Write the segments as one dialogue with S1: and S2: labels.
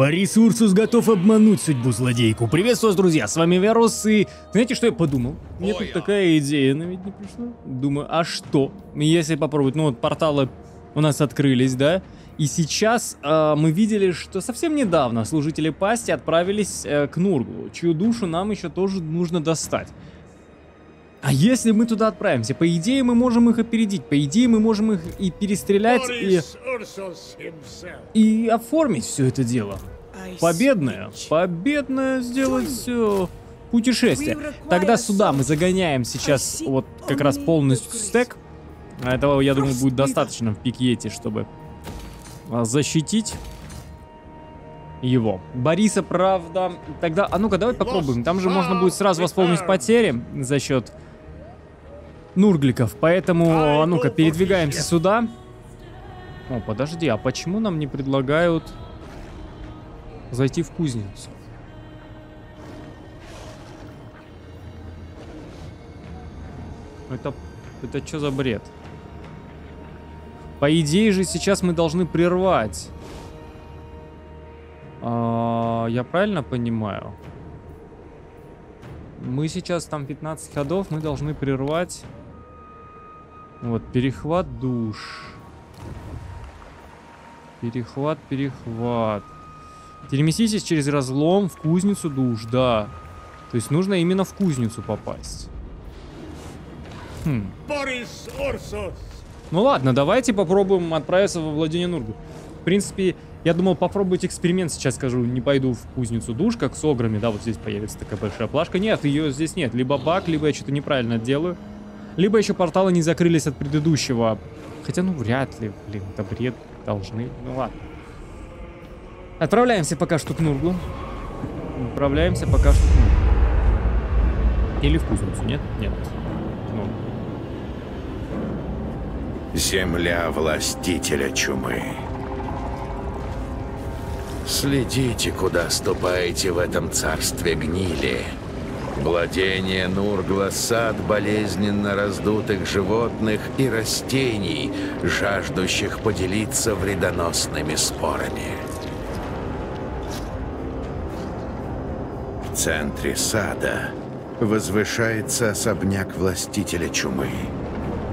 S1: Борис Урсус готов обмануть судьбу злодейку. Приветствую вас, друзья, с вами Верус, и знаете, что я подумал? Мне тут такая идея на ведь не пришла. Думаю, а что, если попробовать, ну вот порталы у нас открылись, да? И сейчас э, мы видели, что совсем недавно служители пасти отправились э, к Нургу, чью душу нам еще тоже нужно достать. А если мы туда отправимся, по идее мы можем их опередить, по идее мы можем их и перестрелять, и, и оформить все это дело. Победное, победное сделать все путешествие. Тогда сюда мы загоняем сейчас вот как раз полностью стек. А этого, я думаю, будет достаточно в пикете, чтобы а, защитить его. Бориса, правда... Тогда, а ну-ка, давай попробуем. Там же можно будет сразу восполнить потери за счет нургликов. Поэтому, а ну-ка, передвигаемся сюда. О, подожди, а почему нам не предлагают зайти в кузницу? Это, это что за бред? По идее же сейчас мы должны прервать. А, я правильно понимаю? Мы сейчас там 15 ходов, мы должны прервать вот, перехват душ. Перехват, перехват. Переместитесь через разлом в кузницу душ, да. То есть нужно именно в кузницу попасть. Хм. Ну ладно, давайте попробуем отправиться во владение Нургу. В принципе, я думал попробовать эксперимент сейчас, скажу, не пойду в кузницу душ, как с ограми, да, вот здесь появится такая большая плашка. Нет, ее здесь нет. Либо баг, либо я что-то неправильно делаю. Либо еще порталы не закрылись от предыдущего. Хотя, ну, вряд ли, блин, это бред, должны. Ну, ладно. Отправляемся пока что к Нургу. Отправляемся пока что к Нургу. Или в кузницу, нет? Нет. Ну.
S2: Земля властителя чумы. Следите, куда ступаете в этом царстве гнили. Владение Нургла — сад болезненно раздутых животных и растений, жаждущих поделиться вредоносными спорами. В центре сада возвышается особняк властителя чумы.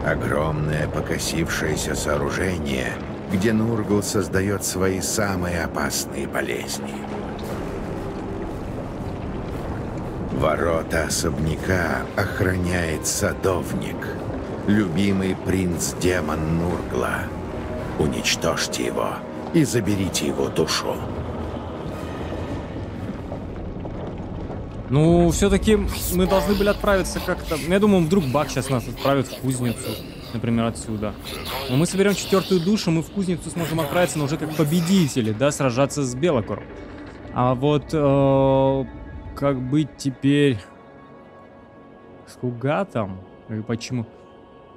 S2: Огромное покосившееся сооружение, где Нургл создает свои самые опасные болезни. Ворота особняка охраняет садовник, любимый принц-демон Нургла. Уничтожьте его и заберите его душу.
S1: Ну, все-таки мы должны были отправиться как-то... Я думаю, вдруг Бак сейчас нас отправит в кузницу, например, отсюда. Но мы соберем четвертую душу, мы в кузницу сможем отправиться, но уже как победители, да, сражаться с Белокором. А вот э, как быть теперь с Хугатом? Или почему?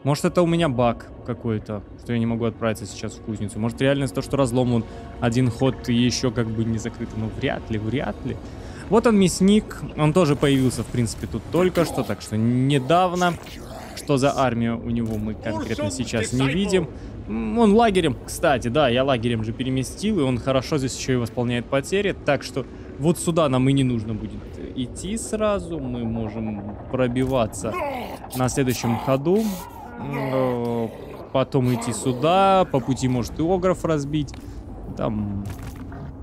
S1: Может это у меня баг какой-то, что я не могу отправиться сейчас в кузницу. Может реальность то, что разлом он один ход и еще как бы не закрыт. Ну вряд ли, вряд ли. Вот он мясник, он тоже появился в принципе тут только что, так что недавно. Что за армию у него мы конкретно сейчас не видим. Он лагерем, кстати, да, я лагерем же переместил, и он хорошо здесь еще и восполняет потери, так что вот сюда нам и не нужно будет идти сразу. Мы можем пробиваться на следующем ходу. Потом идти сюда. По пути может и огров разбить. Там...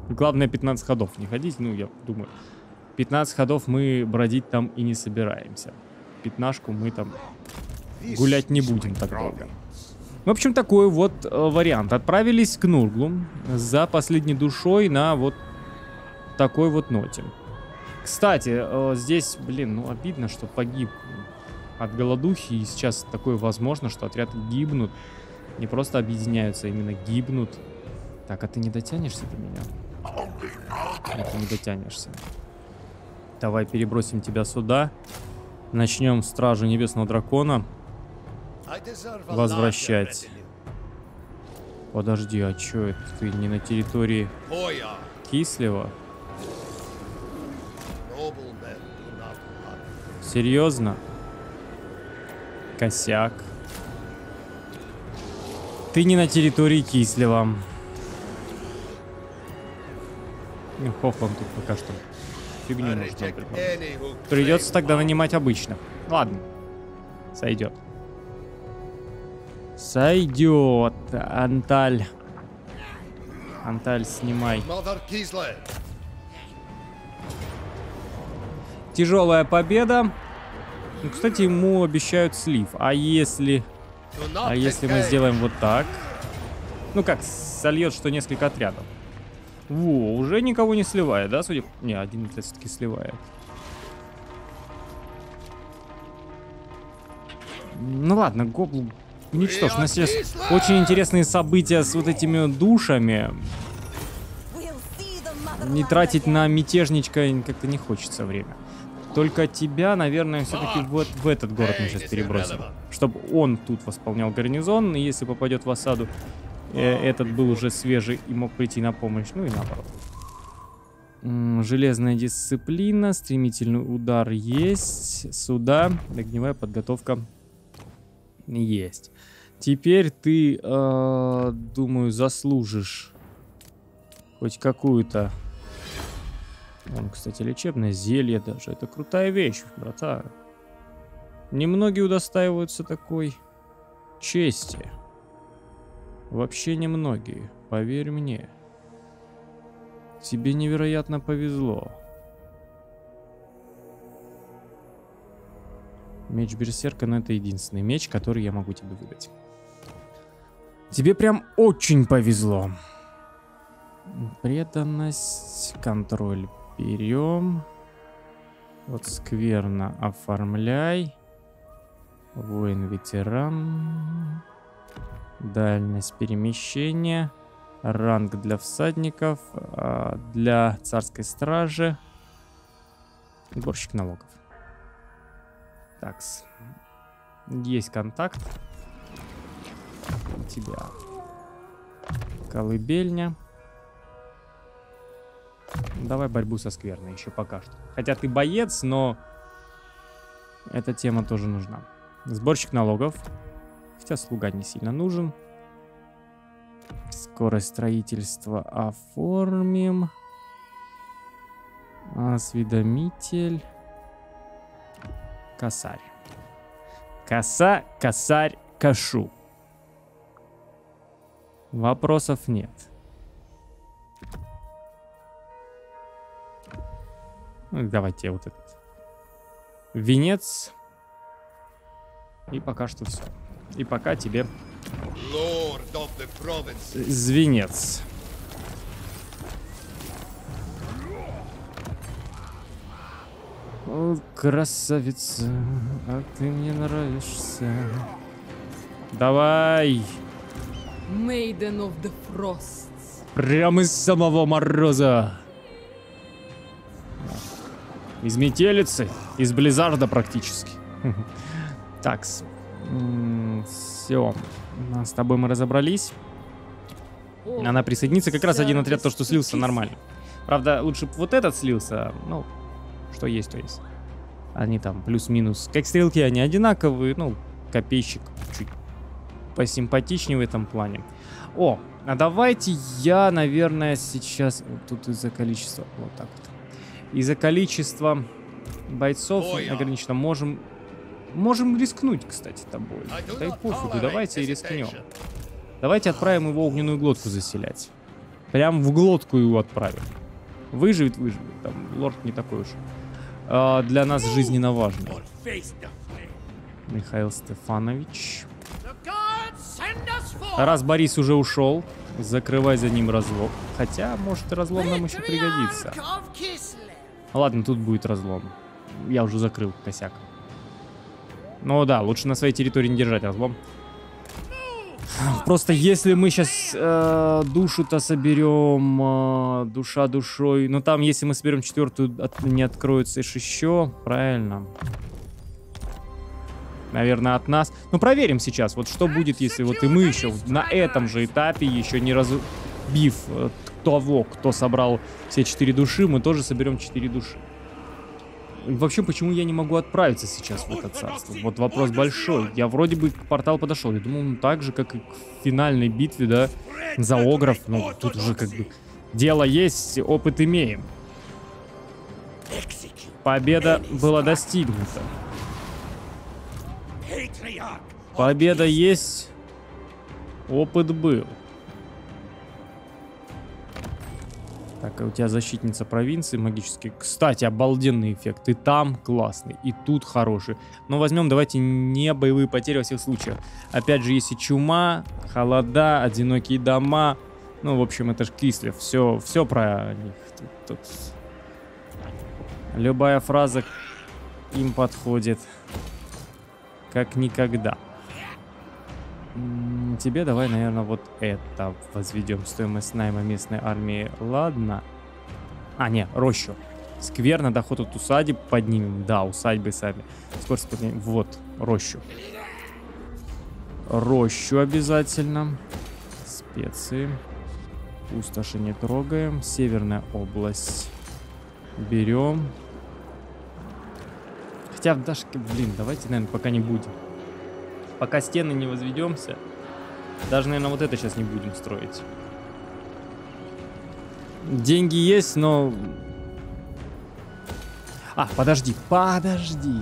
S1: Главное 15 ходов не ходить. Ну, я думаю, 15 ходов мы бродить там и не собираемся. Пятнашку мы там гулять не будем так долго. В общем, такой вот э, вариант. Отправились к Нурглу за последней душой на вот такой вот ноте. Кстати, э, здесь, блин, ну обидно, что погиб от голодухи. И сейчас такое возможно, что отряд гибнут. Не просто объединяются, а именно гибнут. Так, а ты не дотянешься до меня? Нет, ты не дотянешься. Давай перебросим тебя сюда. Начнем Стражу Небесного Дракона. Возвращать. Подожди, а чё это? Ты не на территории Кислева? Серьезно? Косяк. Ты не на территории Кислева. Ну, Хохлом тут пока что фигню нужно Придется тогда нанимать обычных. Ладно. Сойдет. Сойдет, Анталь. Анталь, снимай. Тяжелая победа. Ну, кстати, ему обещают слив. А если... А если мы сделаем вот так? Ну как, сольет, что несколько отрядов. Во, уже никого не сливает, да, судя... Не, один отряд все-таки сливает. Ну ладно, Гобл уничтожь. У нас сейчас очень интересные события с вот этими душами. Не тратить на мятежничка как-то не хочется время. Только тебя, наверное, все-таки вот в этот город мы сейчас перебросим. Чтобы он тут восполнял гарнизон, и если попадет в осаду, э, этот был уже свежий и мог прийти на помощь. Ну и наоборот. Железная дисциплина, стремительный удар есть, сюда, огневая подготовка есть. Теперь ты, э, думаю, заслужишь хоть какую-то... Вон, кстати, лечебное зелье даже. Это крутая вещь, брата. Немногие удостаиваются такой чести. Вообще немногие, поверь мне. Тебе невероятно повезло. Меч Берсерка, но это единственный меч, который я могу тебе выдать. Тебе прям очень повезло. Преданность, контроль берем. Вот скверно оформляй. Воин-ветеран. Дальность перемещения. Ранг для всадников. А для царской стражи. Сборщик налогов. Такс. Есть контакт. У тебя. Колыбельня. Давай борьбу со скверной еще пока что. Хотя ты боец, но эта тема тоже нужна. Сборщик налогов. Хотя слуга не сильно нужен. Скорость строительства оформим. Осведомитель. Косарь. Коса, косарь, кашу. Вопросов нет. Ну, давайте вот этот. Венец. И пока что все. И пока тебе... Звенец. О, красавица, а ты мне нравишься. Давай.
S3: Maiden of the Frosts.
S1: Прямо из самого мороза. Из метелицы, из Близзарда практически. Так, все. С тобой мы разобрались. Она присоединится. Как раз один отряд, то, что слился, нормально. Правда, лучше вот этот слился. Ну, что есть, то есть. Они там плюс-минус. Как стрелки, они одинаковые. Ну, копейщик чуть посимпатичнее в этом плане. О, а давайте я, наверное, сейчас... Тут из-за количества... Вот так вот. Из-за количества бойцов ограничено. Можем... Можем рискнуть, кстати, тобой. Да и пофигу, давайте и рискнем. Давайте отправим его огненную глотку заселять. Прям в глотку его отправим. Выживет, выживет. Там лорд не такой уж. А, для нас жизненно важный. Михаил Стефанович. Раз Борис уже ушел, закрывай за ним разлом. Хотя, может, разлом нам еще пригодится. Ладно, тут будет разлом. Я уже закрыл косяк. Ну да, лучше на своей территории не держать разлом. Просто если мы сейчас э, душу-то соберем, э, душа душой, ну там, если мы соберем четвертую, от, не откроется еще, правильно. Наверное, от нас. Ну, проверим сейчас, вот что будет, если вот и мы еще на этом же этапе, еще не разбив э, того, кто собрал все четыре души, мы тоже соберем четыре души. Вообще, почему я не могу отправиться сейчас в это царство? Вот вопрос большой. Я вроде бы к порталу подошел. Я думал, ну так же, как и к финальной битве, да, за Огров. Ну, тут уже как бы Дело есть, опыт имеем. Победа была достигнута. Победа есть, опыт был. Так, а у тебя защитница провинции магический. Кстати, обалденный эффект. И там классный, и тут хороший. Но возьмем, давайте, не боевые потери во всех случаях. Опять же, если чума, холода, одинокие дома. Ну, в общем, это же Кислев. Все, все про них. Тут, тут. Любая фраза им подходит. Как никогда. Тебе давай, наверное, вот это возведем. Стоимость найма местной армии. Ладно. А, не, рощу. Сквер на доход от усадеб поднимем. Да, усадьбы сами. Скорость поднимем. Вот, рощу. Рощу обязательно. Специи. Пустоши не трогаем. Северная область. Берем. Хотя в Дашке, блин, давайте, наверное, пока не будем. Пока стены не возведемся. Даже, наверное, вот это сейчас не будем строить. Деньги есть, но... А, подожди, подожди.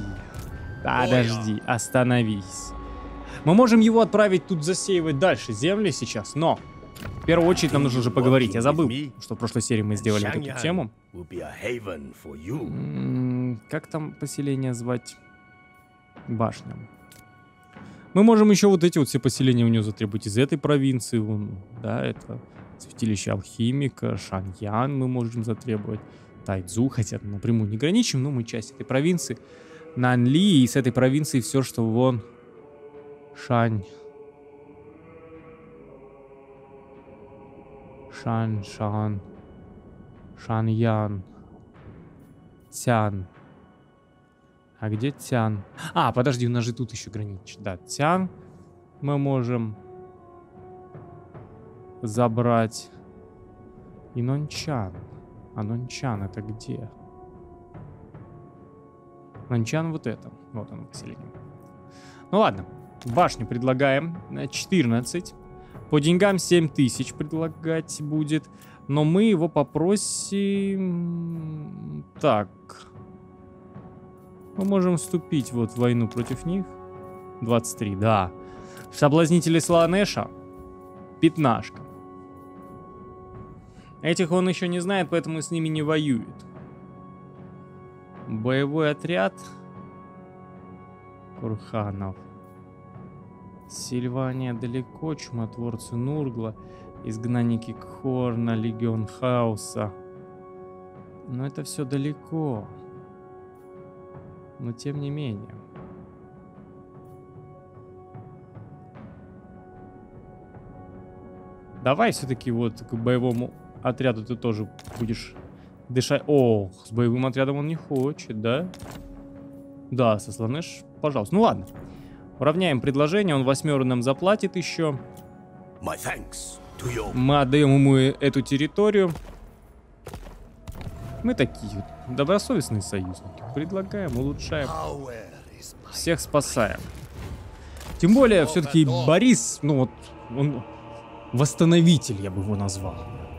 S1: Подожди, остановись. Мы можем его отправить тут засеивать дальше земли сейчас, но... В первую очередь нам нужно же поговорить. Я забыл, что в прошлой серии мы сделали эту тему. М, Как там поселение звать? Башня. Мы можем еще вот эти вот все поселения у него затребовать из этой провинции. Вон, да, это святилище алхимика, Шаньян мы можем затребовать. Тайцзу, хотя напрямую не граничим, но мы часть этой провинции. Нанли и с этой провинции все, что вон Шань. Шан, Шан. Шаньян. Тян. А где Тян? А, подожди, у нас же тут еще граничит. Да, Тян мы можем забрать. И Нончан. А Нончан это где? Нончан вот это. Вот оно поселение. Ну ладно, башню предлагаем на 14. По деньгам 7000 предлагать будет. Но мы его попросим... Так. Мы можем вступить вот в войну против них. 23, да. Соблазнители Сланеша. Пятнашка. Этих он еще не знает, поэтому с ними не воюет. Боевой отряд. Курханов. Сильвания далеко, чумотворцы Нургла, изгнанники Кхорна, легион Хаоса. Но это все далеко. Но тем не менее. Давай все-таки вот к боевому отряду ты тоже будешь дышать. Ох, с боевым отрядом он не хочет, да? Да, со Сланеш, пожалуйста. Ну ладно. Уравняем предложение, он восьмеру нам заплатит еще. Мы отдаем ему эту территорию. Мы такие вот добросовестные союзники. Предлагаем, улучшаем, всех спасаем. Тем более, все-таки Борис, ну вот, он восстановитель, я бы его назвал.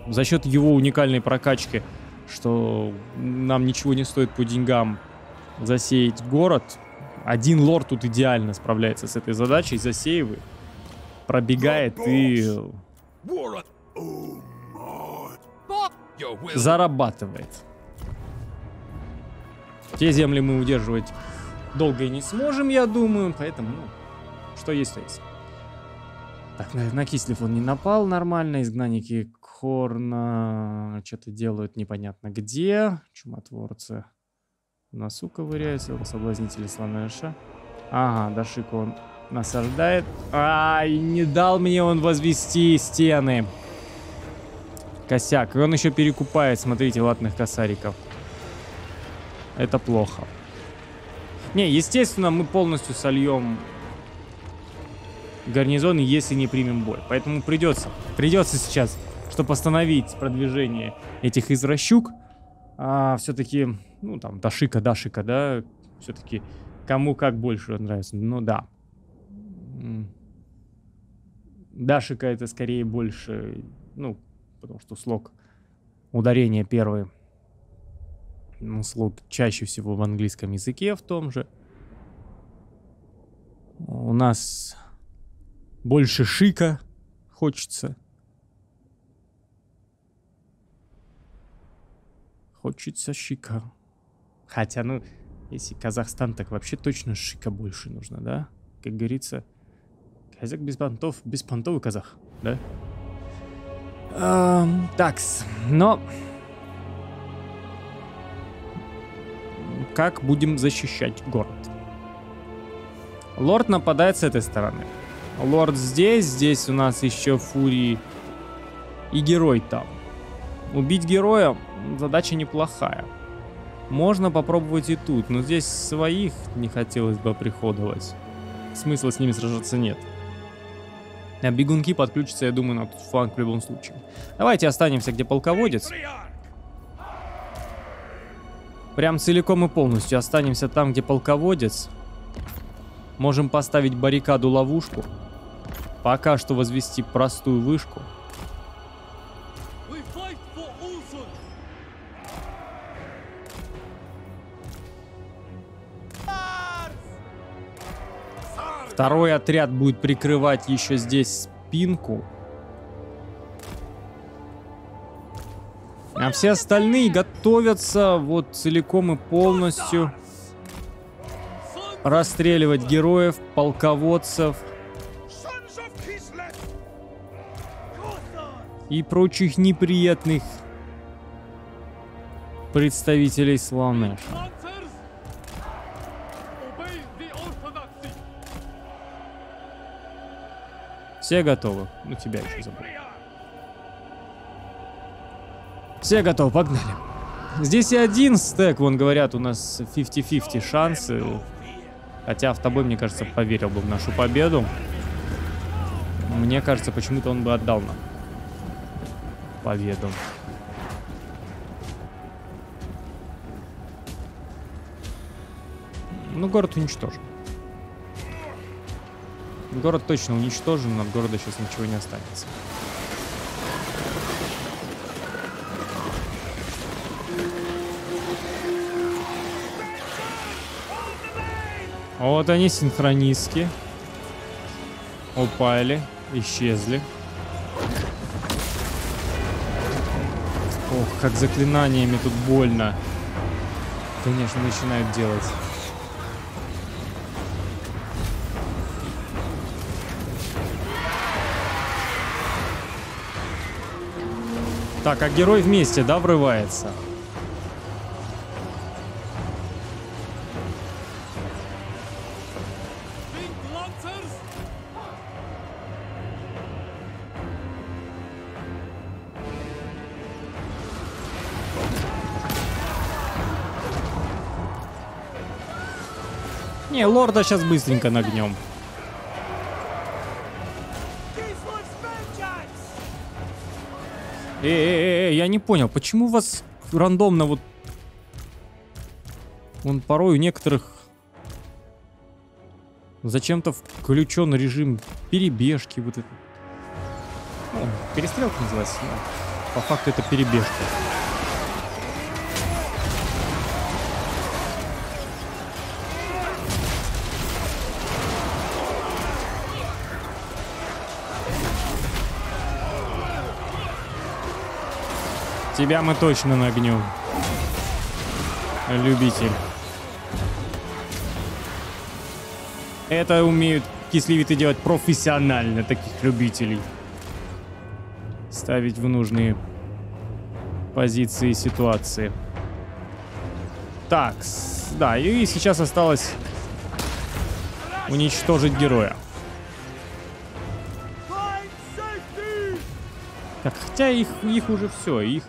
S1: За счет его уникальной прокачки, что нам ничего не стоит по деньгам засеять город. Один лорд тут идеально справляется с этой задачей, засеивает, пробегает и зарабатывает. Те земли мы удерживать долго и не сможем, я думаю, поэтому, ну, что есть, то есть. Так, на, на Кислев он не напал нормально, изгнанники Хорна что-то делают непонятно где, чумотворцы в носу ковыряются, соблазнители Сланеша. Ага, Дашику он насаждает. Ай, не дал мне он возвести стены. Косяк. И он еще перекупает, смотрите, латных косариков. Это плохо. Не, естественно, мы полностью сольем гарнизон, если не примем бой. Поэтому придется, придется сейчас, чтобы остановить продвижение этих извращук, а, все-таки, ну там, Дашика, Дашика, да, все-таки кому как больше нравится. Ну да. Дашика это скорее больше, ну, потому что слог Ударение первое. Ну, слог чаще всего в английском языке в том же. У нас больше шика хочется. Хочется шика. Хотя, ну, если Казахстан, так вообще точно шика больше нужно, да? Как говорится, казак без понтов, без понтов казах, да? Эм, такс, но... Как будем защищать город? Лорд нападает с этой стороны. Лорд здесь, здесь у нас еще Фурии и герой там. Убить героя задача неплохая. Можно попробовать и тут, но здесь своих не хотелось бы приходовать. Смысла с ними сражаться нет. А бегунки подключатся, я думаю, на тот фланг в любом случае. Давайте останемся, где полководец. Прям целиком и полностью останемся там, где полководец. Можем поставить баррикаду-ловушку. Пока что возвести простую вышку. Второй отряд будет прикрывать еще здесь спинку. А все остальные готовятся вот целиком и полностью расстреливать героев, полководцев и прочих неприятных представителей
S4: orthodoxy!
S1: Все готовы? Ну тебя еще забыл. Все готовы, погнали. Здесь и один стек, вон говорят, у нас 50-50 шансы. Хотя в тобой, мне кажется, поверил бы в нашу победу. Мне кажется, почему-то он бы отдал нам победу. Ну, город уничтожен. Город точно уничтожен, от города сейчас ничего не останется. Вот они, синхронистки. Упали, исчезли. Ох, как заклинаниями тут больно. Конечно, начинают делать. Так, а герой вместе, да, врывается? Не, лорда сейчас быстренько нагнем. Эй, эй, эй, я не понял, почему вас рандомно вот... Он порой у некоторых зачем-то включен режим перебежки вот это. Ну, перестрелка называется. ну, по факту это перебежка. Тебя мы точно нагнем. Любитель. Это умеют кислевиты делать профессионально, таких любителей. Ставить в нужные позиции и ситуации. Так, да, и сейчас осталось уничтожить героя. Так, хотя их, их уже все, их,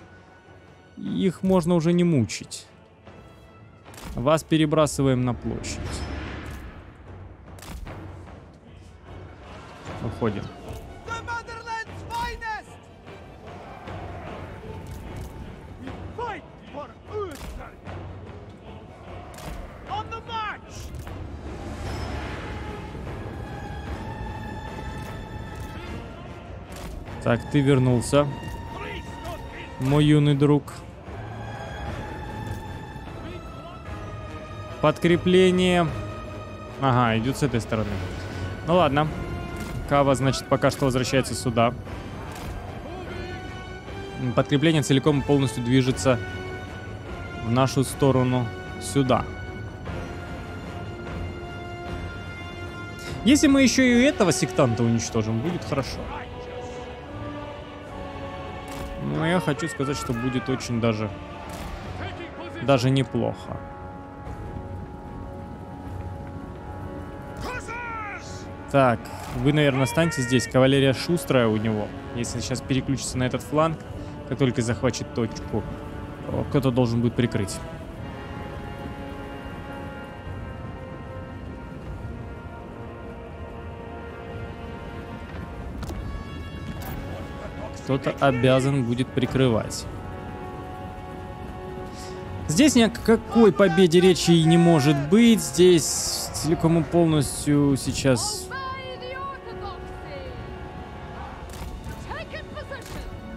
S1: их можно уже не мучить. Вас перебрасываем на площадь. Уходим. Так, ты вернулся. Мой юный друг. Подкрепление. Ага, идет с этой стороны. Ну ладно. Кава, значит, пока что возвращается сюда. Подкрепление целиком и полностью движется в нашу сторону сюда. Если мы еще и этого сектанта уничтожим, будет хорошо. Но я хочу сказать, что будет очень даже, даже неплохо. Так, вы, наверное, станьте здесь. Кавалерия шустрая у него. Если сейчас переключится на этот фланг, как только захватит точку, о, кто-то должен будет прикрыть. Кто-то обязан будет прикрывать. Здесь ни о какой победе речи не может быть. Здесь целиком и полностью сейчас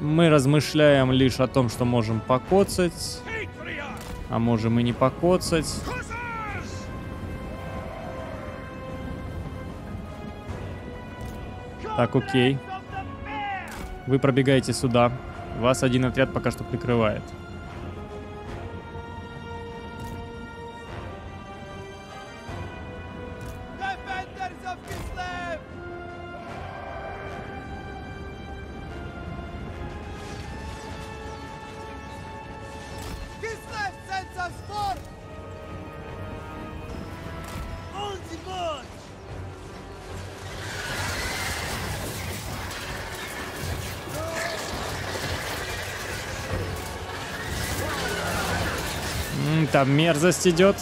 S1: мы размышляем лишь о том, что можем покоцать, а можем и не покоцать. Так, окей. Вы пробегаете сюда. Вас один отряд пока что прикрывает. Там мерзость идет.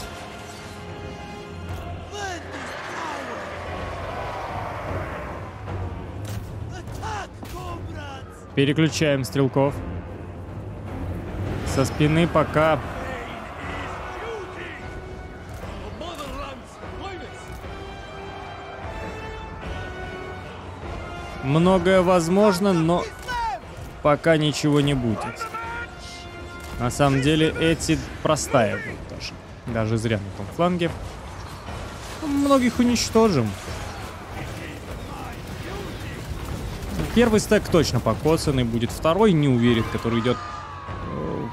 S1: Переключаем стрелков. Со спины пока многое возможно, но пока ничего не будет. На самом деле эти простаивают даже. Даже зря на том фланге. Многих уничтожим. Первый стек точно покоцанный будет. Второй не уверен, который идет э,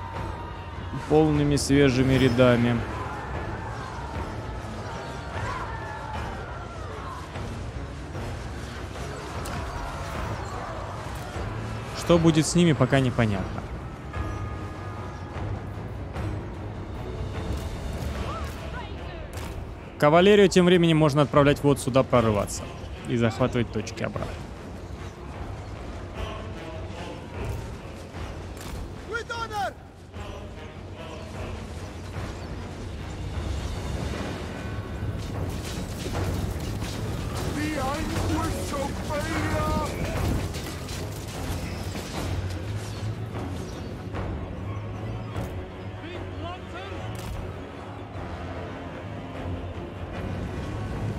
S1: полными свежими рядами. Что будет с ними, пока непонятно. Кавалерию тем временем можно отправлять вот сюда прорываться и захватывать точки обратно.
S4: With honor!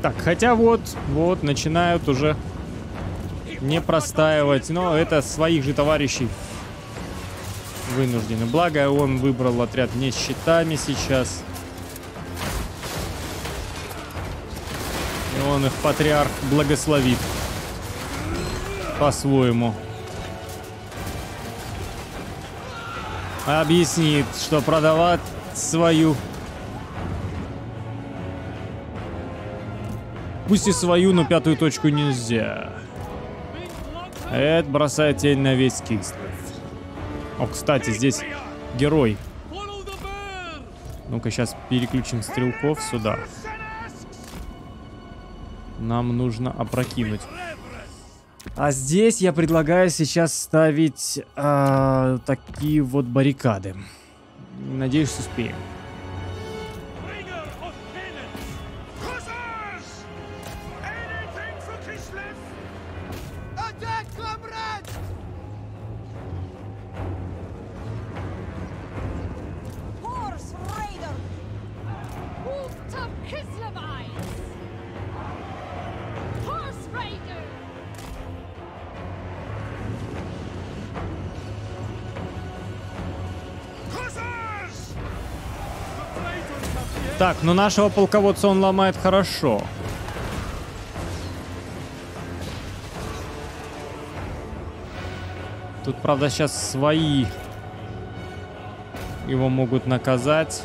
S1: Так, хотя вот, вот, начинают уже не простаивать, но это своих же товарищей вынуждены. Благо, он выбрал отряд не с щитами сейчас. И он их патриарх благословит по-своему. Объяснит, что продавать свою Пусть и свою, но пятую точку нельзя. Это бросает тень на весь Кикслев. О, кстати, здесь герой. Ну-ка, сейчас переключим стрелков сюда. Нам нужно опрокинуть. А здесь я предлагаю сейчас ставить а, такие вот баррикады. Надеюсь, успеем. Так, но нашего полководца он ломает хорошо. Тут, правда, сейчас свои его могут наказать.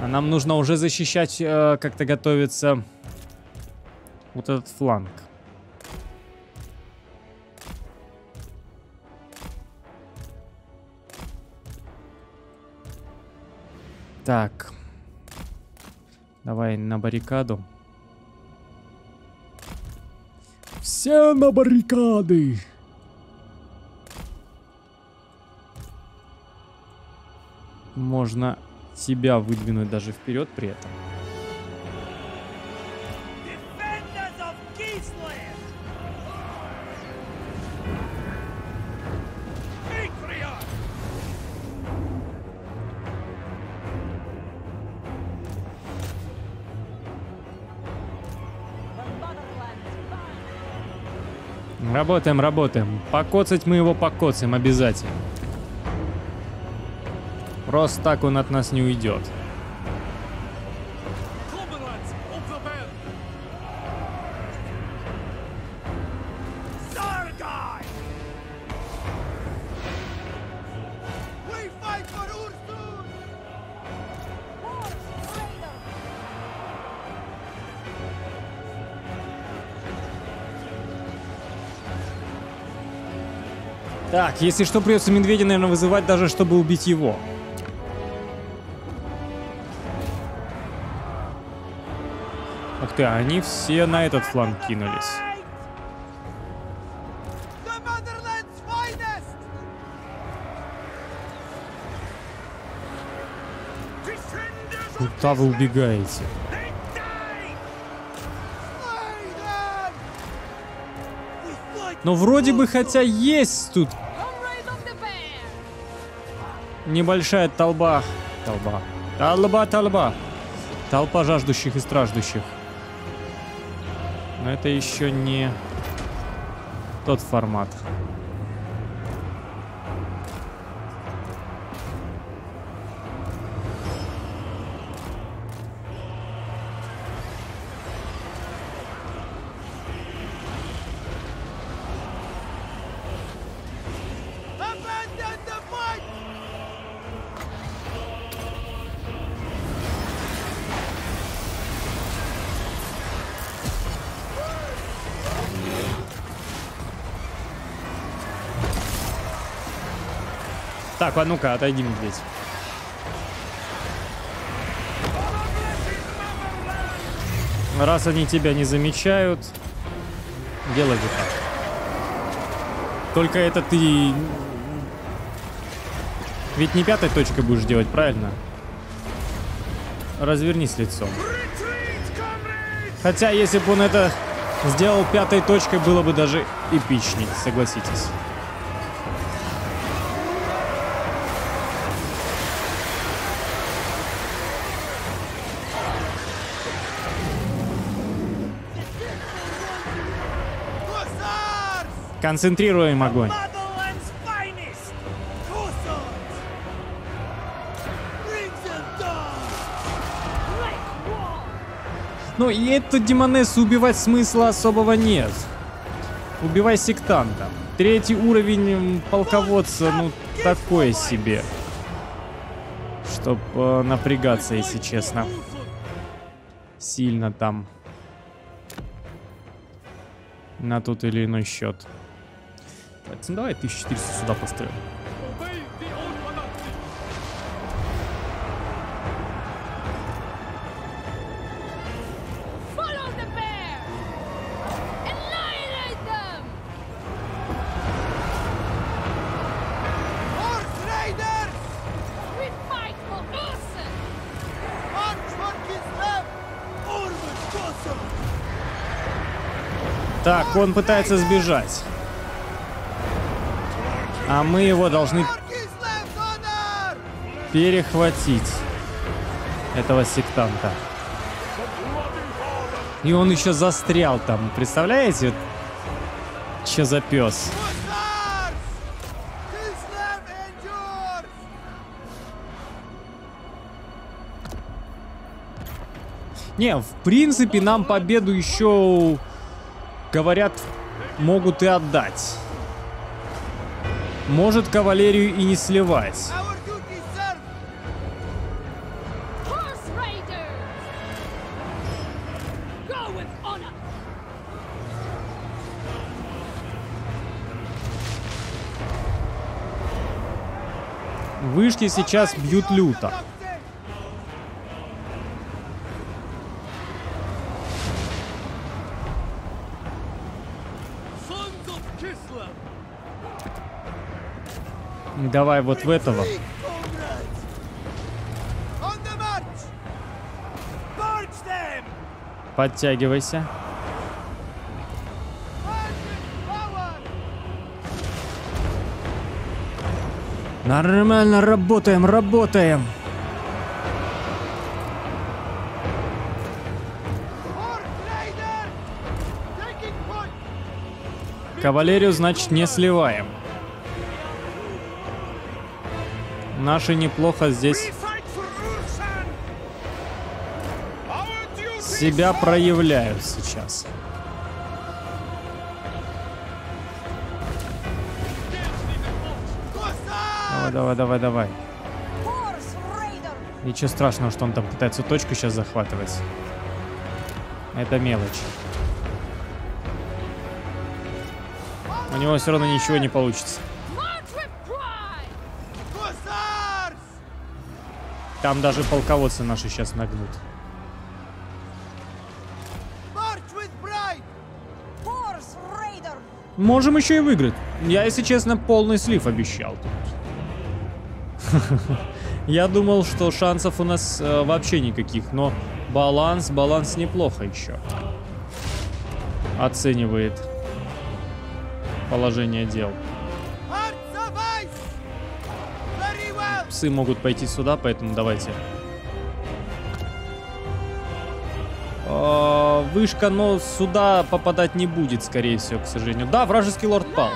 S1: А нам нужно уже защищать, э, как-то готовиться вот этот фланг. Так. Давай на баррикаду. Все на баррикады! Можно себя выдвинуть даже вперед при этом. Работаем, работаем. Покоцать мы его покоцаем обязательно. Просто так он от нас не уйдет. Так, если что, придется медведя, наверное, вызывать даже, чтобы убить его. Ух ты, они все на этот фланг кинулись. Куда вы убегаете? Но вроде бы хотя есть тут небольшая толба. Толба. Толба, толба. Толпа жаждущих и страждущих. Но это еще не тот формат. А ну-ка, отойди, медведь. Раз они тебя не замечают, делай вот так. Только это ты... Ведь не пятой точкой будешь делать, правильно? Развернись лицом. Хотя, если бы он это сделал пятой точкой, было бы даже эпичней, согласитесь.
S5: Black Wall!
S1: Ну и эту демонессу убивать смысла особого нет. Убивай сектанта. Третий уровень полководца, ну такое себе. Чтоб э, напрягаться, если честно. Сильно там. На тот или иной счет. Так, ну давай 1400 сюда построим.
S5: Follow the bear! Annihilate
S1: а мы его должны перехватить. Этого сектанта. И он еще застрял там. Представляете? Че за пес? Не, в принципе, нам победу еще, говорят, могут и отдать. Может кавалерию и не сливать. Вышки сейчас бьют люто. Давай вот в этого. Подтягивайся. Нормально работаем, работаем. Кавалерию, значит, не сливаем. Наши неплохо здесь себя проявляют сейчас. Давай, давай, давай, давай. Ничего страшного, что он там пытается точку сейчас захватывать. Это мелочь. У него все равно ничего не получится. Там даже полководцы наши сейчас нагнут. Можем еще и выиграть. Я, если честно, полный слив обещал. Я думал, что шансов у нас э, вообще никаких, но баланс, баланс неплохо еще. Оценивает положение дел. Псы могут пойти сюда, поэтому давайте. А, Вышка, но сюда попадать не будет, скорее всего, к сожалению. Да, вражеский лорд пал.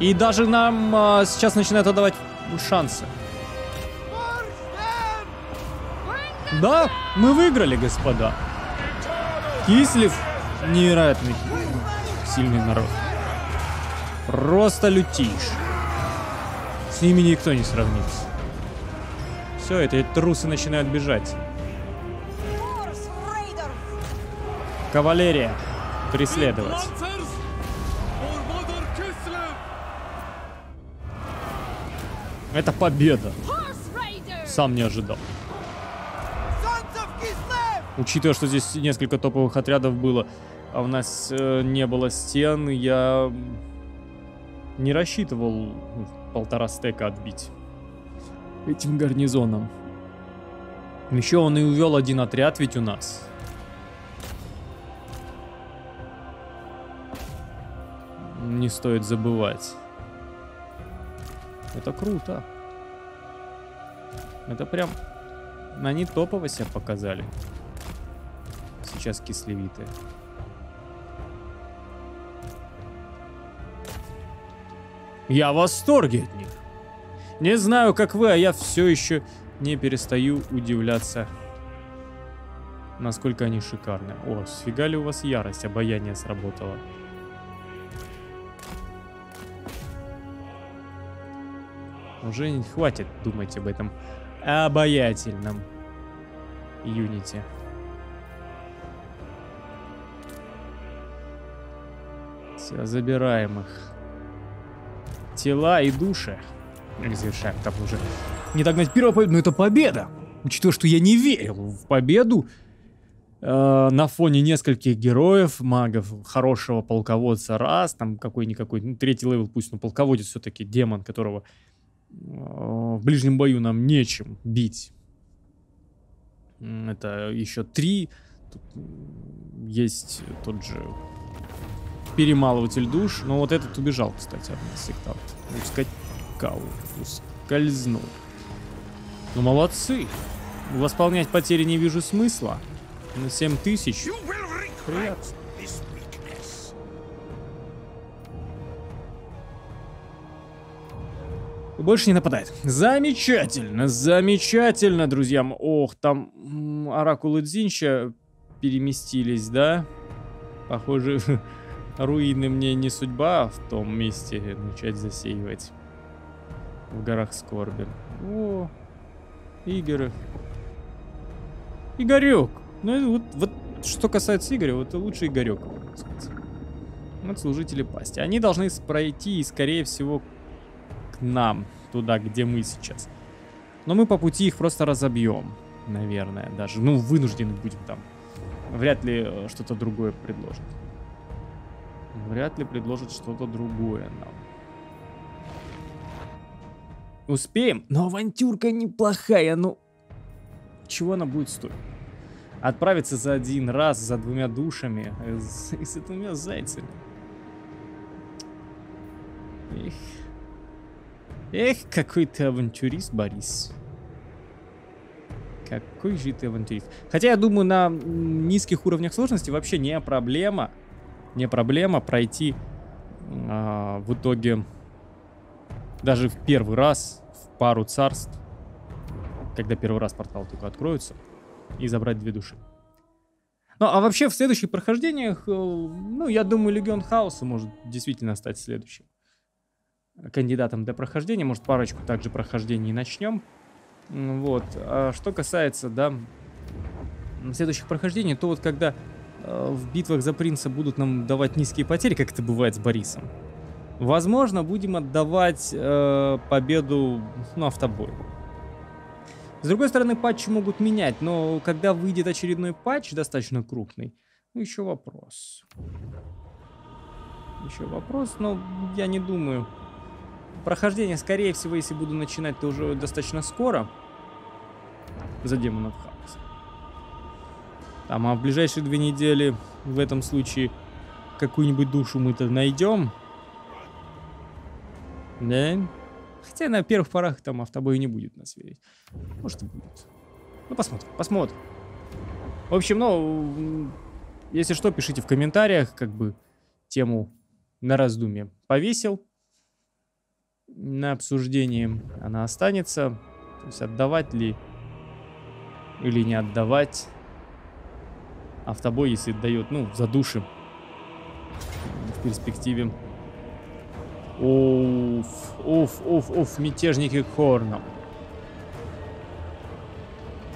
S1: И даже нам а, сейчас начинают отдавать шансы. Да, мы выиграли, господа. Кислив невероятный сильный народ. Просто лютишь. С ними никто не сравнится. Все, эти трусы начинают бежать. Кавалерия. Преследовать. Это победа. Сам не ожидал. Учитывая, что здесь несколько топовых отрядов было, а у нас э, не было стен, я не рассчитывал полтора стека отбить этим гарнизоном. Еще он и увел один отряд ведь у нас. Не стоит забывать. Это круто. Это прям... Они топово себя показали. Сейчас кислевитые. Я в восторге от них. Не знаю, как вы, а я все еще не перестаю удивляться, насколько они шикарны. О, сфига ли у вас ярость, обаяние сработало. Уже не хватит думать об этом обаятельном юните. Все, забираем их. Тела и души. Или завершаем там уже. Не догнать первого победу, но это победа. Учитывая, что я не верил в победу. э, на фоне нескольких героев, магов, хорошего полководца раз, там какой-никакой, ну, третий level пусть, но полководец все-таки демон, которого э, в ближнем бою нам нечем бить. Это еще три. Тут есть тот же перемалыватель душ. Но вот этот убежал, кстати, от нас сектант. Ускакал, ускользнул. Ну, молодцы. Восполнять потери не вижу смысла. На 7 тысяч. Приятно. Больше не нападает. Замечательно, замечательно, друзья. м- Ох, там оракулы Дзинча переместились, да? Похоже, руины мне не судьба в том месте начать засеивать. В горах Скорби. О, Игорь. Игорек. Ну, вот, вот что касается Игоря, вот лучший Игорек. Вот служители пасти. Они должны пройти скорее всего, к нам, туда, где мы сейчас. Но мы по пути их просто разобьем, наверное, даже. Ну, вынуждены будем там. Вряд ли э, что-то другое предложат. Вряд ли предложат что-то другое нам. Успеем? Но авантюрка неплохая, ну... Чего она будет стоить? Отправиться за один раз, за двумя душами, и с двумя зайцами. Эх. Эх, какой ты авантюрист, Борис. Какой же ты авантюрист. Хотя я думаю, на низких уровнях сложности вообще не проблема. Не проблема пройти а, в итоге даже в первый раз в пару царств, когда первый раз портал только откроется, и забрать две души. Ну, а вообще в следующих прохождениях, э, ну, я думаю, Легион Хаоса может действительно стать следующим кандидатом для прохождения. Может, парочку также прохождений начнем. Вот. А что касается, да, следующих прохождений, то вот когда в битвах за принца будут нам давать низкие потери, как это бывает с Борисом, возможно, будем отдавать э, победу, ну, автобою. С другой стороны, патчи могут менять, но когда выйдет очередной патч, достаточно крупный, ну, еще вопрос. Еще вопрос, но я не думаю. Прохождение, скорее всего, если буду начинать, то уже достаточно скоро. За демонов хаоса. Там, а в ближайшие две недели в этом случае какую-нибудь душу мы-то найдем. Да? Хотя на первых порах там автобой не будет нас верить. Может и будет. Ну, посмотрим, посмотрим. В общем, ну, если что, пишите в комментариях, как бы, тему на раздумье повесил. На обсуждении она останется. То есть отдавать ли или не отдавать. Автобой, если дает, ну, за души в перспективе. Уф, уф, уф, уф, мятежники Хорном.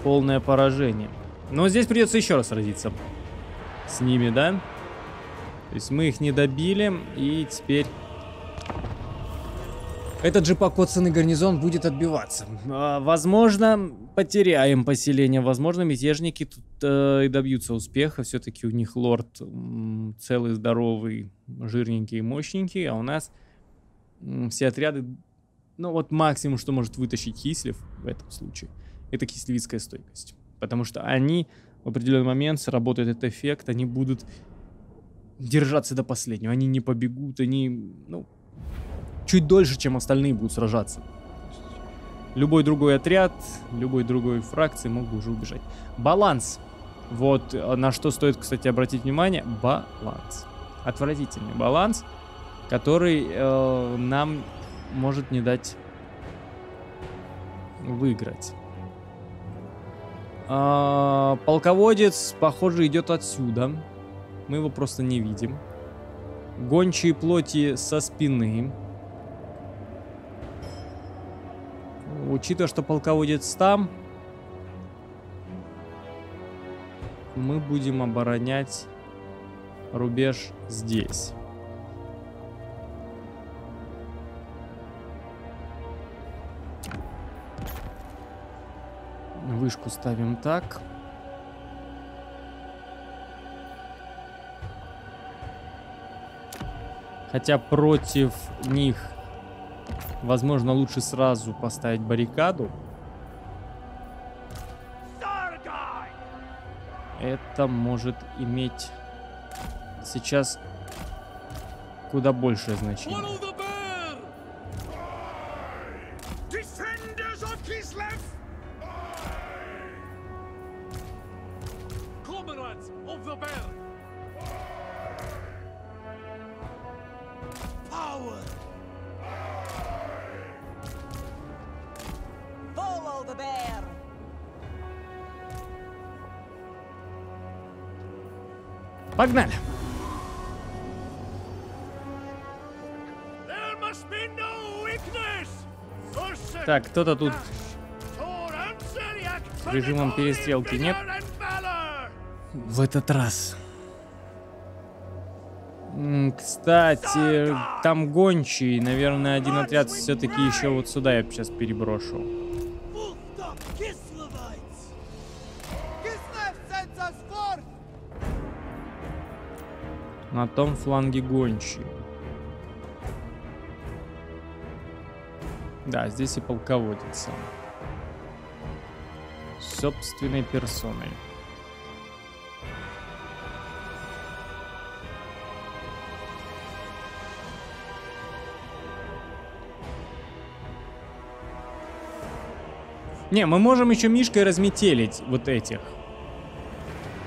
S1: Полное поражение. Но здесь придется еще раз сразиться с ними, да? То есть мы их не добили, и теперь этот же покоцанный гарнизон будет отбиваться. А, возможно, потеряем поселение. Возможно, мятежники тут э, и добьются успеха. Все-таки у них лорд целый, здоровый, жирненький и мощненький, а у нас все отряды... Ну вот максимум, что может вытащить Кислев в этом случае, это кислевицкая стойкость. Потому что они в определенный момент сработает этот эффект, они будут держаться до последнего. Они не побегут, они, ну, чуть дольше, чем остальные будут сражаться. Любой другой отряд, любой другой фракции мог бы уже убежать. Баланс. Вот э, на что стоит, кстати, обратить внимание. Баланс. Отвратительный баланс, который э, нам может не дать выиграть. А, полководец, похоже, идет отсюда. Мы его просто не видим. Гончие плоти со спины. Учитывая, что полководец там, мы будем оборонять рубеж здесь. Вышку ставим так. Хотя против них, возможно, лучше сразу поставить баррикаду. Это может иметь сейчас куда большее значение. Погнали. Так, кто-то тут режимом перестрелки нет. в этот раз. Кстати, там гончий. Наверное, один отряд все-таки еще вот сюда я сейчас переброшу. На том фланге гончий. Да, здесь и полководец сам. Собственной персоной. Не, мы можем еще мишкой разметелить вот этих.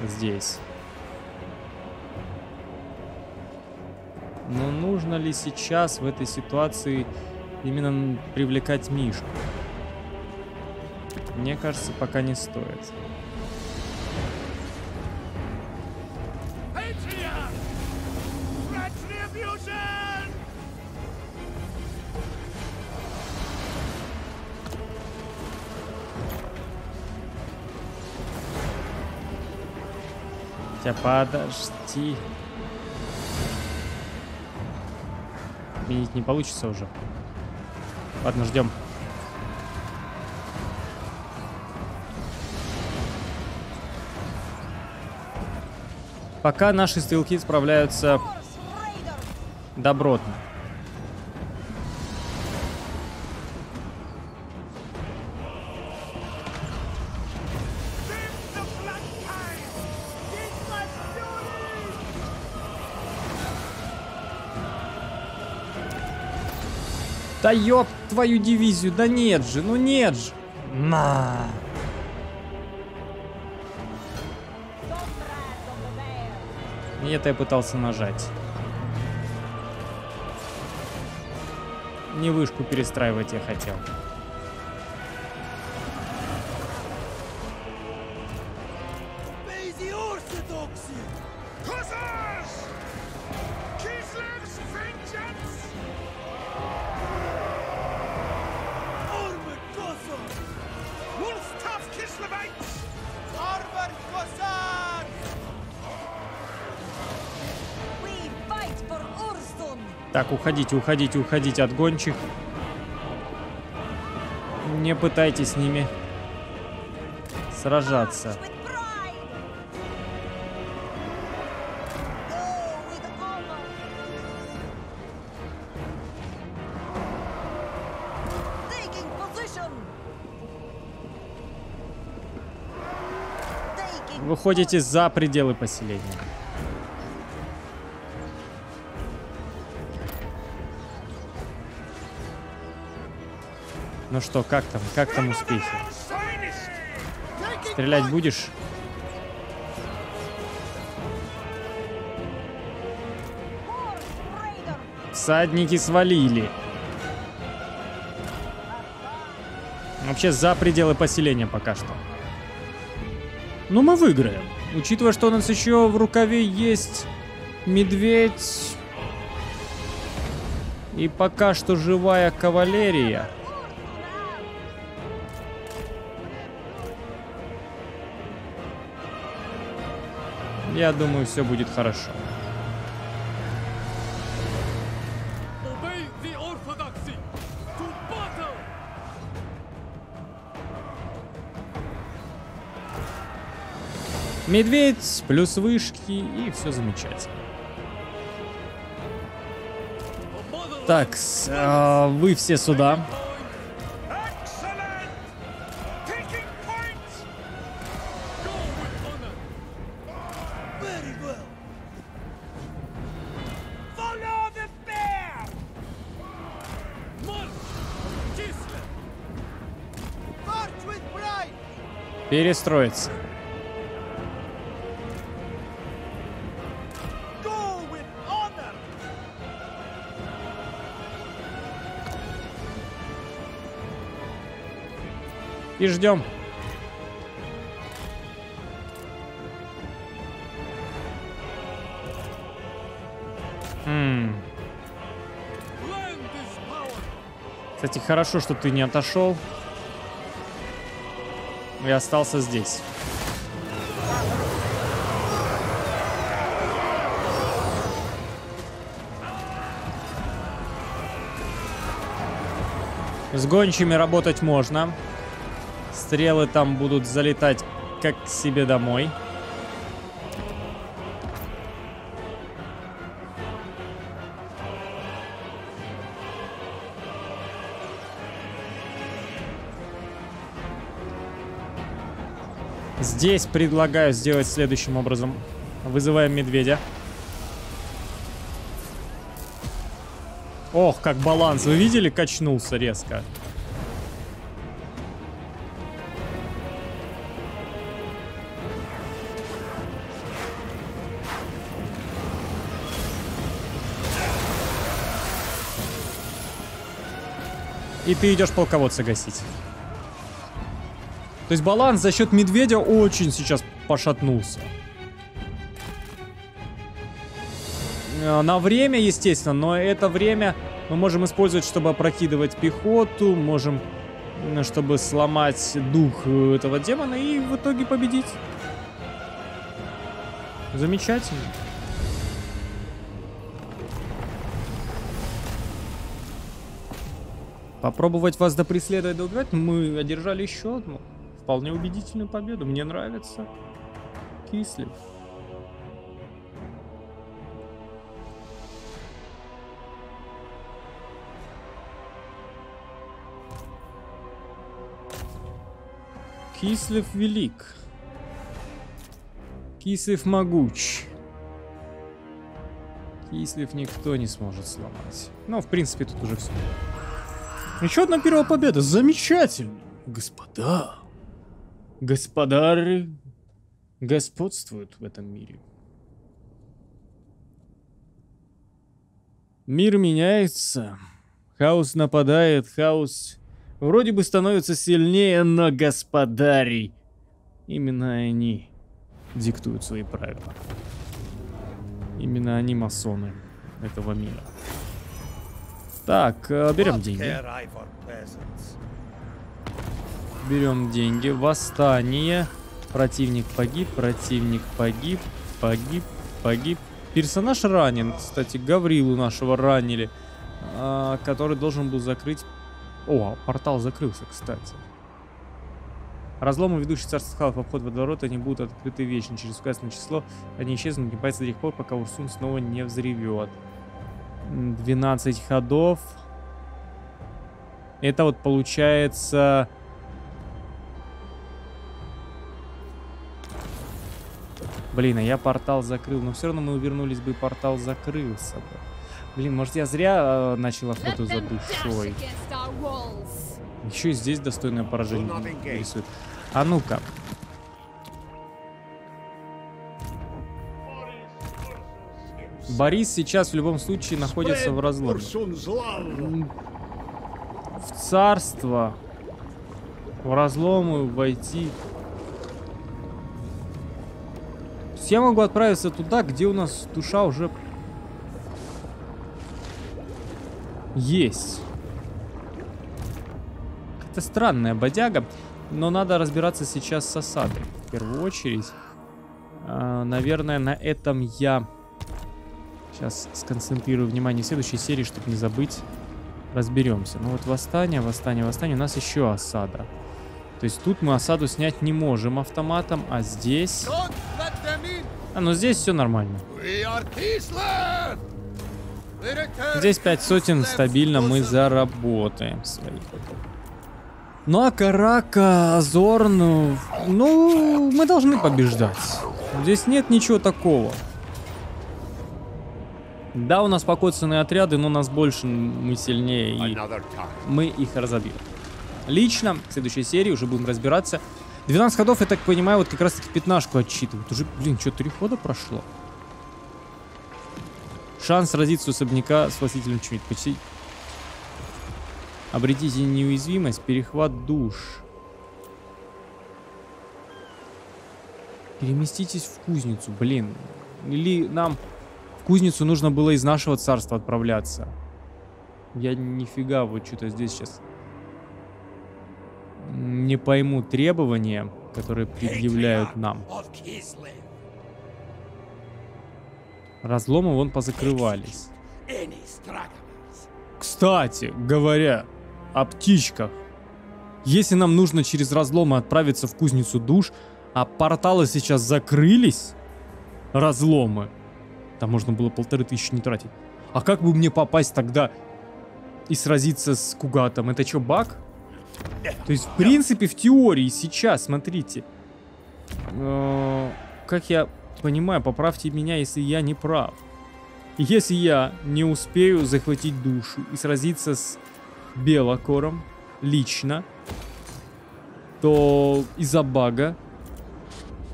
S1: Здесь. Нужно ли сейчас в этой ситуации именно привлекать мишку? Мне кажется, пока не стоит. Хотя подожди. Отменить не получится уже. Ладно, ждем. Пока наши стрелки справляются добротно. Да ёб твою дивизию, да нет же, ну нет же. На. И это я пытался нажать. Не вышку перестраивать я хотел. Так, уходите, уходите, уходите от гончих. Не пытайтесь с ними сражаться. Выходите за пределы поселения. Ну что, как там? Как там успехи? Стрелять будешь? Всадники свалили. Вообще за пределы поселения пока что. Ну мы выиграем. Учитывая, что у нас еще в рукаве есть медведь. И пока что живая кавалерия. Я думаю, все будет хорошо. Медведь плюс вышки и все замечательно. Так, а, вы все сюда. перестроиться. И ждем. М. Кстати, хорошо, что ты не отошел. И остался здесь. С гончими работать можно. Стрелы там будут залетать как к себе домой. Здесь предлагаю сделать следующим образом. Вызываем медведя. Ох, как баланс. Вы видели? Качнулся резко. И ты идешь полководца гасить. То есть баланс за счет медведя очень сейчас пошатнулся. Э, На время, естественно, но это время мы можем использовать, чтобы опрокидывать пехоту, можем, чтобы сломать дух э, этого демона и в итоге победить. Замечательно. Попробовать вас допреследовать, доиграть, мы одержали еще одну вполне убедительную победу. Мне нравится. Кислив. Кислив велик. Кислив могуч. Кислив никто не сможет сломать. Ну, в принципе, тут уже все. Еще одна первая победа. Замечательно. Господа. Господары господствуют в этом мире. Мир меняется. Хаос нападает, хаос вроде бы становится сильнее, но господари, именно они диктуют свои правила. Именно они масоны этого мира. Так, э, берем деньги. Берем деньги. Восстание. Противник погиб, противник погиб, погиб, погиб. Персонаж ранен, кстати, Гаврилу нашего ранили, а, который должен был закрыть... О, портал закрылся, кстати. Разломы, ведущие царство Халф, обход водоворота, не будут открыты вечно. Через указанное число они исчезнут, не появятся до тех пор, пока Урсун снова не взревет. М, 12 ходов. Это вот получается... Блин, а я портал закрыл. Но все равно мы вернулись бы, и портал закрылся бы. Блин, может я зря э, начал охоту за душой. Еще и здесь достойное поражение рисует. А ну-ка. Борис сейчас в любом случае находится в разломе. В царство. В разломы войти. Есть Я могу отправиться туда, где у нас душа уже есть. Это странная бодяга, но надо разбираться сейчас с осадой. В первую очередь. А, наверное, на этом я сейчас сконцентрирую внимание в следующей серии, чтобы не забыть. Разберемся. Ну вот восстание, восстание, восстание. У нас еще осада. То есть тут мы осаду снять не можем автоматом, а здесь... А, ну здесь все нормально. Здесь пять сотен стабильно мы заработаем своих. Ну а Карака, Азорн, ну, мы должны побеждать. Здесь нет ничего такого. Да, у нас покоцанные отряды, но нас больше, мы сильнее, и мы их разобьем. Лично, в следующей серии уже будем разбираться. 12 ходов, я так понимаю, вот как раз таки пятнашку отчитывают. Уже, блин, что, три хода прошло? Шанс сразиться у особняка с властителем чумит. Почти... Обретите неуязвимость, перехват душ. Переместитесь в кузницу, блин. Или нам в кузницу нужно было из нашего царства отправляться. Я нифига вот что-то здесь сейчас не пойму требования, которые предъявляют нам. Разломы вон позакрывались. Кстати, говоря о птичках. Если нам нужно через разломы отправиться в кузницу душ, а порталы сейчас закрылись, разломы, там можно было полторы тысячи не тратить. А как бы мне попасть тогда и сразиться с Кугатом? Это что, баг? То есть, в принципе, в теории сейчас, смотрите. э, Как я понимаю, поправьте меня, если я не прав. Если я не успею захватить душу и сразиться с Белокором лично, то из-за бага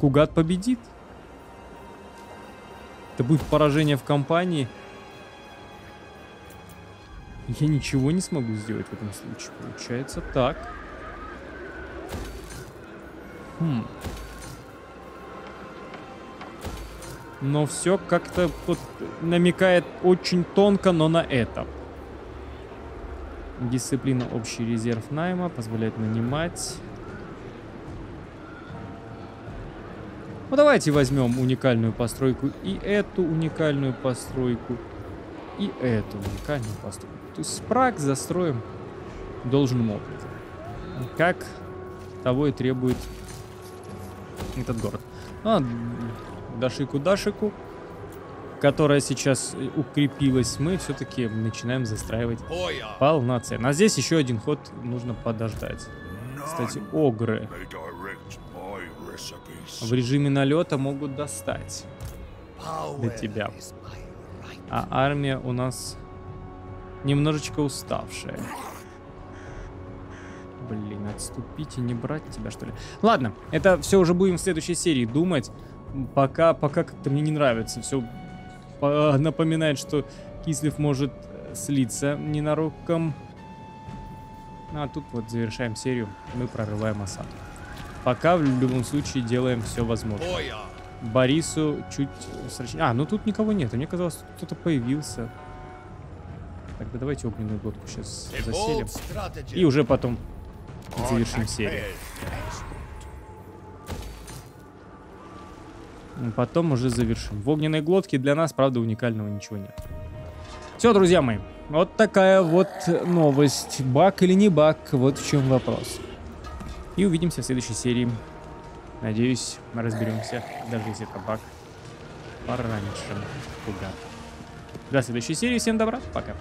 S1: Кугат победит. Это будет поражение в компании. Я ничего не смогу сделать в этом случае. Получается так. Хм. Но все как-то тут намекает очень тонко, но на это. Дисциплина общий резерв найма позволяет нанимать. Ну давайте возьмем уникальную постройку и эту уникальную постройку и эту уникальную постройку. То есть спраг застроим должным образом. Как того и требует этот город. А, Дашику Дашику, которая сейчас укрепилась, мы все-таки начинаем застраивать полноценно. А здесь еще один ход нужно подождать. Кстати, огры в режиме налета могут достать до тебя. А армия у нас немножечко уставшая. Блин, отступить и не брать тебя, что ли? Ладно, это все уже будем в следующей серии думать. Пока, пока как-то мне не нравится. Все напоминает, что Кислив может э, слиться ненароком. Ну, а тут вот завершаем серию. Мы прорываем осаду. Пока в любом случае делаем все возможное. Борису чуть срочнее. А, ну тут никого нет. Мне казалось, кто-то появился. Тогда давайте огненную глотку сейчас заселим. И уже потом завершим серию. Потом уже завершим. В огненной глотке для нас, правда, уникального ничего нет. Все, друзья мои. Вот такая вот новость. Баг или не баг, вот в чем вопрос. И увидимся в следующей серии. Надеюсь, мы разберемся, даже если это баг, пораньше. Пуга. До следующей серии. Всем добра. Пока.